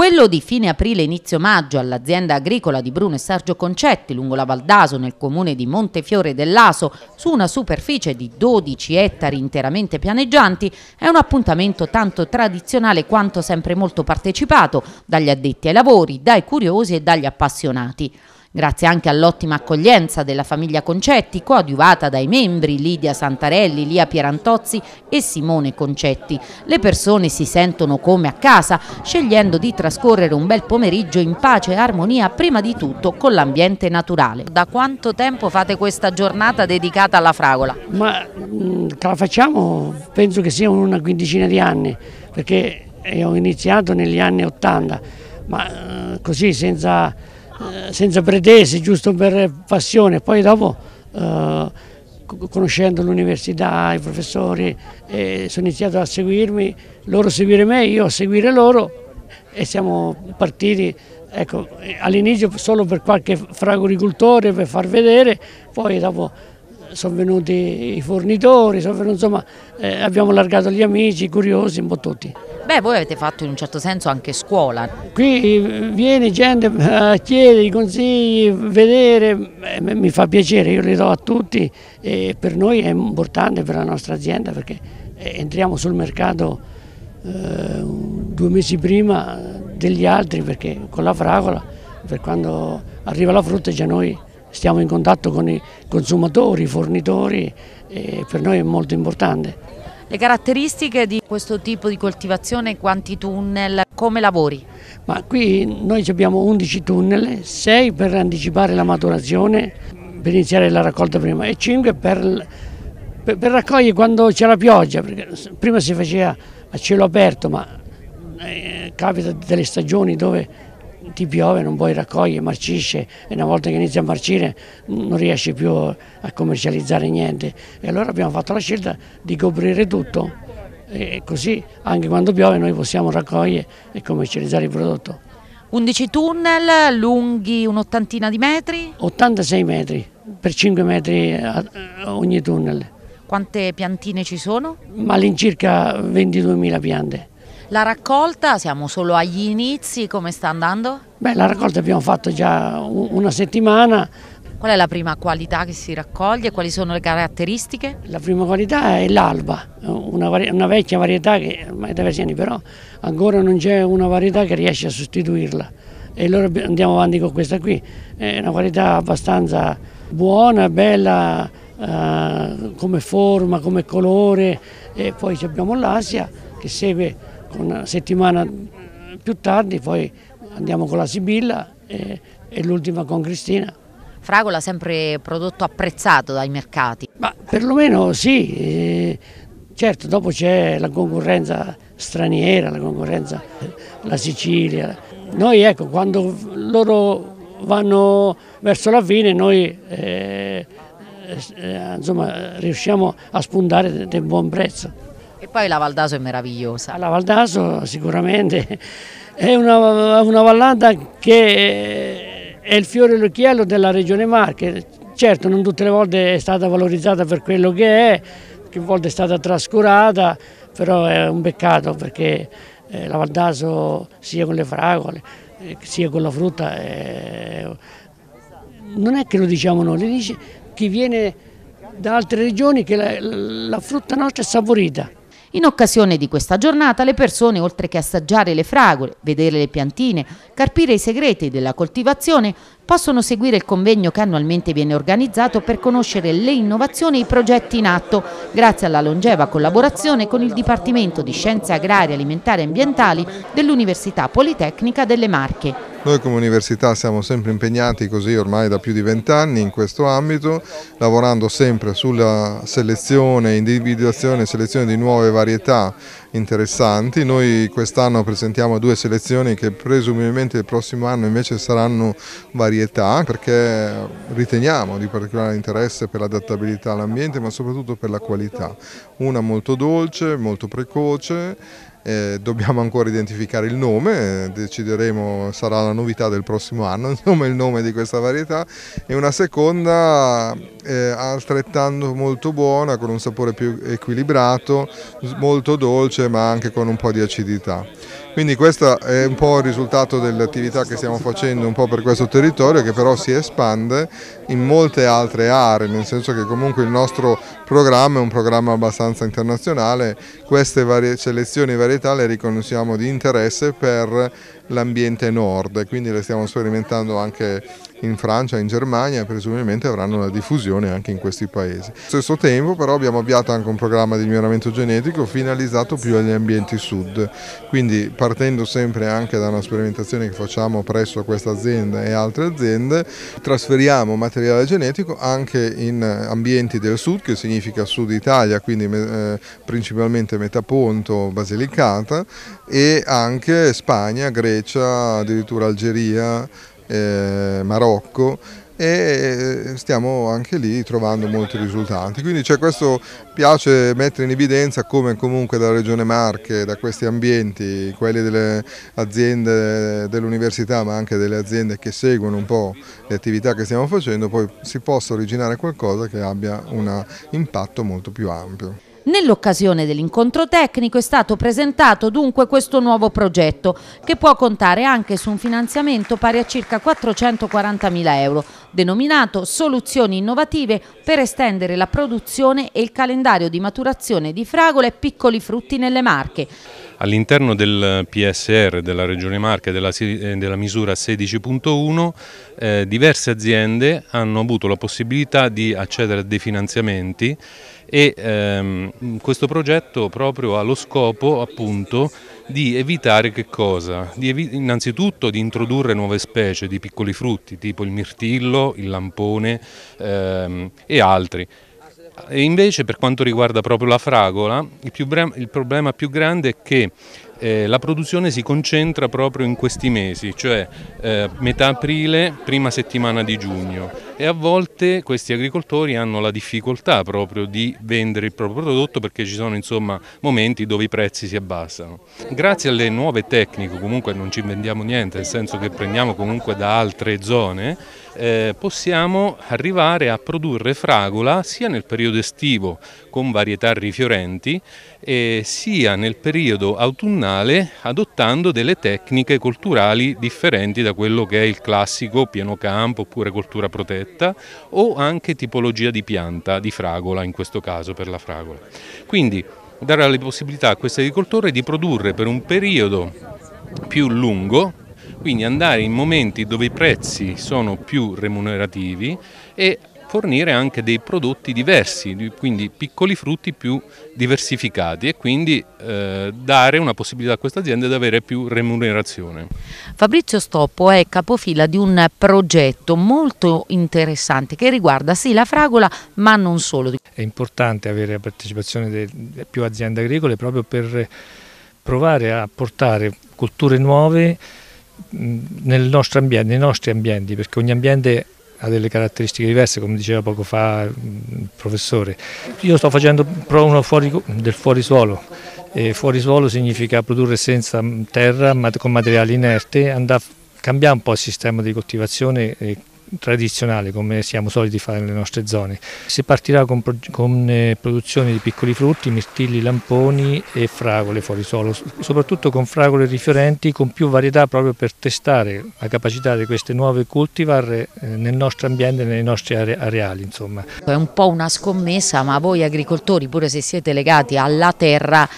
Quello di fine aprile inizio maggio all'azienda agricola di Bruno e Sergio Concetti lungo la Valdaso nel comune di Montefiore dell'Aso su una superficie di 12 ettari interamente pianeggianti è un appuntamento tanto tradizionale quanto sempre molto partecipato dagli addetti ai lavori, dai curiosi e dagli appassionati. Grazie anche all'ottima accoglienza della famiglia Concetti, coadiuvata dai membri Lidia Santarelli, Lia Pierantozzi e Simone Concetti. Le persone si sentono come a casa, scegliendo di trascorrere un bel pomeriggio in pace e armonia prima di tutto con l'ambiente naturale. Da quanto tempo fate questa giornata dedicata alla fragola? Ma mm, che la facciamo penso che sia una quindicina di anni, perché ho iniziato negli anni Ottanta, ma eh, così senza eh, senza pretese, giusto per passione, poi dopo eh, conoscendo l'università, i professori, eh, sono iniziato a seguirmi, loro a seguire me, io a seguire loro e siamo partiti ecco, all'inizio solo per qualche fragoricoltore per far vedere, poi dopo sono venuti i fornitori, venuti, insomma eh, abbiamo allargato gli amici, i curiosi, un po' tutti. Beh, voi avete fatto in un certo senso anche scuola. Qui viene gente a chiedere i consigli, vedere, eh, mi fa piacere, io li do a tutti e per noi è importante per la nostra azienda perché eh, entriamo sul mercato eh, due mesi prima degli altri perché con la fragola, per quando arriva la frutta già noi stiamo in contatto con i consumatori, i fornitori e per noi è molto importante. Le caratteristiche di questo tipo di coltivazione, quanti tunnel, come lavori? Ma qui noi abbiamo 11 tunnel, 6 per anticipare la maturazione, per iniziare la raccolta prima e 5 per, per, per raccogliere quando c'è la pioggia, perché prima si faceva a cielo aperto ma eh, capita delle stagioni dove ti piove, non puoi raccogliere, marcisce e una volta che inizia a marcire non riesci più a commercializzare niente. E allora abbiamo fatto la scelta di coprire tutto e così anche quando piove noi possiamo raccogliere e commercializzare il prodotto. 11 tunnel lunghi un'ottantina di metri? 86 metri per 5 metri ogni tunnel. Quante piantine ci sono? Ma all'incirca 22.000 piante. La raccolta, siamo solo agli inizi, come sta andando? Beh, la raccolta abbiamo fatto già una settimana. Qual è la prima qualità che si raccoglie? Quali sono le caratteristiche? La prima qualità è l'alba, una, una, vecchia varietà che ormai da anni, però ancora non c'è una varietà che riesce a sostituirla. E allora andiamo avanti con questa qui. È una varietà abbastanza buona, bella eh, come forma, come colore. E poi abbiamo l'Asia che segue una settimana più tardi poi andiamo con la Sibilla e, e l'ultima con Cristina. Fragola sempre prodotto apprezzato dai mercati? Ma perlomeno sì, eh, certo dopo c'è la concorrenza straniera, la concorrenza la Sicilia. Noi ecco, quando loro vanno verso la fine noi eh, eh, insomma, riusciamo a spuntare del buon prezzo. E poi la Valdaso è meravigliosa. La Valdaso sicuramente è una, una vallata che è il fiore all'occhiello della regione Marche. Certo non tutte le volte è stata valorizzata per quello che è, che volte è stata trascurata, però è un peccato perché eh, la Valdaso sia con le fragole eh, sia con la frutta è... non è che lo diciamo noi, lo dice chi viene da altre regioni che la, la frutta nostra è saporita. In occasione di questa giornata le persone, oltre che assaggiare le fragole, vedere le piantine, carpire i segreti della coltivazione, possono seguire il convegno che annualmente viene organizzato per conoscere le innovazioni e i progetti in atto, grazie alla longeva collaborazione con il Dipartimento di Scienze Agrarie, Alimentari e Ambientali dell'Università Politecnica delle Marche. Noi come università siamo sempre impegnati così ormai da più di vent'anni in questo ambito, lavorando sempre sulla selezione, individuazione e selezione di nuove varietà interessanti. Noi quest'anno presentiamo due selezioni che presumibilmente il prossimo anno invece saranno varietà perché riteniamo di particolare interesse per l'adattabilità all'ambiente ma soprattutto per la qualità. Una molto dolce, molto precoce eh, dobbiamo ancora identificare il nome, decideremo, sarà la novità del prossimo anno, insomma il nome di questa varietà e una seconda eh, altrettanto molto buona con un sapore più equilibrato, molto dolce ma anche con un po' di acidità. Quindi questo è un po' il risultato dell'attività che stiamo facendo un po' per questo territorio che però si espande in molte altre aree, nel senso che comunque il nostro programma è un programma abbastanza internazionale, queste varie selezioni e varietà le riconosciamo di interesse per l'ambiente nord, quindi le stiamo sperimentando anche in Francia, in Germania e presumibilmente avranno una diffusione anche in questi paesi. Allo stesso tempo però abbiamo avviato anche un programma di miglioramento genetico finalizzato più agli ambienti sud, quindi partendo sempre anche da una sperimentazione che facciamo presso questa azienda e altre aziende, trasferiamo materiale genetico anche in ambienti del sud, che significa sud Italia, quindi eh, principalmente Metaponto, Basilicata e anche Spagna, Grecia, addirittura Algeria, eh, Marocco e stiamo anche lì trovando molti risultati. Quindi cioè, questo piace mettere in evidenza come comunque dalla Regione Marche, da questi ambienti, quelli delle aziende dell'università ma anche delle aziende che seguono un po' le attività che stiamo facendo, poi si possa originare qualcosa che abbia un impatto molto più ampio. Nell'occasione dell'incontro tecnico è stato presentato dunque questo nuovo progetto che può contare anche su un finanziamento pari a circa 440 mila euro, denominato Soluzioni innovative per estendere la produzione e il calendario di maturazione di fragole e piccoli frutti nelle Marche. All'interno del PSR della Regione Marche della, eh, della misura 16.1 eh, diverse aziende hanno avuto la possibilità di accedere a dei finanziamenti e ehm, questo progetto proprio ha lo scopo appunto di evitare che cosa? Di evi innanzitutto di introdurre nuove specie di piccoli frutti tipo il mirtillo, il lampone ehm, e altri. E invece per quanto riguarda proprio la fragola il, il problema più grande è che eh, la produzione si concentra proprio in questi mesi, cioè eh, metà aprile, prima settimana di giugno e a volte questi agricoltori hanno la difficoltà proprio di vendere il proprio prodotto perché ci sono insomma momenti dove i prezzi si abbassano. Grazie alle nuove tecniche, comunque non ci vendiamo niente, nel senso che prendiamo comunque da altre zone, eh, possiamo arrivare a produrre fragola sia nel periodo estivo con varietà rifiorenti e sia nel periodo autunnale adottando delle tecniche culturali differenti da quello che è il classico pieno campo oppure coltura protetta o anche tipologia di pianta, di fragola in questo caso per la fragola. Quindi dare la possibilità a questo agricoltore di produrre per un periodo più lungo quindi andare in momenti dove i prezzi sono più remunerativi e fornire anche dei prodotti diversi, quindi piccoli frutti più diversificati e quindi eh, dare una possibilità a queste aziende di avere più remunerazione. Fabrizio Stoppo è capofila di un progetto molto interessante che riguarda sì la fragola ma non solo. È importante avere la partecipazione di più aziende agricole proprio per provare a portare culture nuove nel nostro ambiente, nei nostri ambienti, perché ogni ambiente ha delle caratteristiche diverse, come diceva poco fa il professore. Io sto facendo uno fuori, del fuorisuolo, e fuorisuolo significa produrre senza terra, ma con materiali inerte, andare cambiare un po' il sistema di coltivazione e tradizionale come siamo soliti fare nelle nostre zone. Si partirà con, con eh, produzione di piccoli frutti, mirtilli, lamponi e fragole fuori suolo, soprattutto con fragole rifiorenti con più varietà proprio per testare la capacità di queste nuove cultivar eh, nel nostro ambiente nei nostri areali. Insomma. È un po' una scommessa ma voi agricoltori pure se siete legati alla terra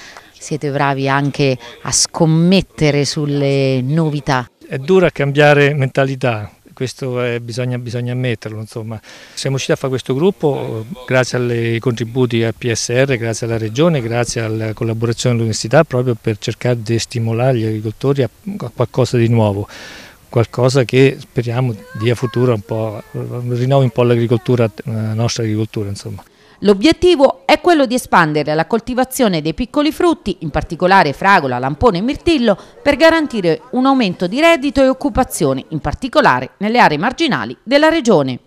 siete bravi anche a scommettere sulle novità. È dura cambiare mentalità, questo è, bisogna, bisogna, ammetterlo. Insomma. Siamo riusciti a fare questo gruppo grazie ai contributi al PSR, grazie alla Regione, grazie alla collaborazione dell'università proprio per cercare di stimolare gli agricoltori a, a qualcosa di nuovo qualcosa che speriamo dia futuro un po', rinnovi un po' l'agricoltura, la nostra agricoltura insomma. L'obiettivo è quello di espandere la coltivazione dei piccoli frutti, in particolare fragola, lampone e mirtillo, per garantire un aumento di reddito e occupazione, in particolare nelle aree marginali della regione.